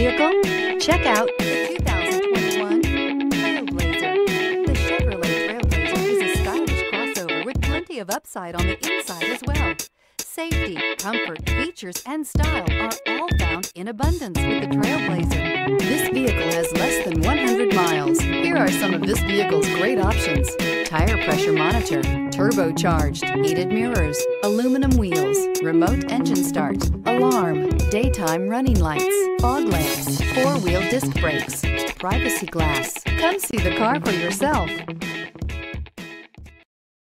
vehicle? Check out the 2021 Trailblazer. The Chevrolet Trailblazer is a stylish crossover with plenty of upside on the inside as well. Safety, comfort, features, and style are all found in abundance with the Trailblazer. This vehicle has less than 100 miles. Here are some of this vehicle's great options. Tire pressure monitor, turbocharged, heated mirrors, aluminum wheels, remote engine start, alarm, daytime running lights, fog lamps, four-wheel disc brakes, privacy glass. Come see the car for yourself.